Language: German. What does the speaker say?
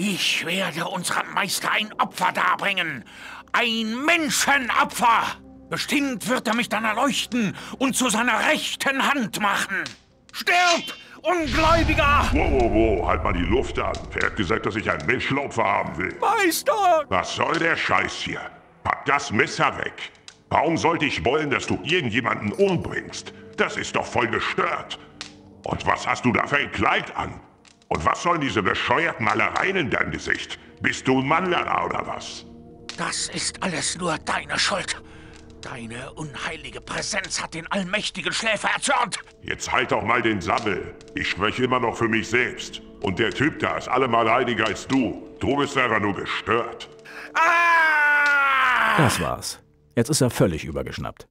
Ich werde unserem Meister ein Opfer darbringen. Ein Menschenopfer. Bestimmt wird er mich dann erleuchten und zu seiner rechten Hand machen. Stirb, Ungläubiger! Wow, wow, wow, halt mal die Luft an. Wer hat gesagt, dass ich ein Menschenopfer haben will? Meister! Was soll der Scheiß hier? Pack das Messer weg. Warum sollte ich wollen, dass du irgendjemanden umbringst? Das ist doch voll gestört. Und was hast du da für ein Kleid an? Und was sollen diese bescheuerten Malereien in deinem Gesicht? Bist du ein Mannlerer oder was? Das ist alles nur deine Schuld. Deine unheilige Präsenz hat den allmächtigen Schläfer erzürnt. Jetzt halt doch mal den Sammel. Ich spreche immer noch für mich selbst. Und der Typ da ist allemal heiliger als du. Du bist einfach nur gestört. Ah! Das war's. Jetzt ist er völlig übergeschnappt.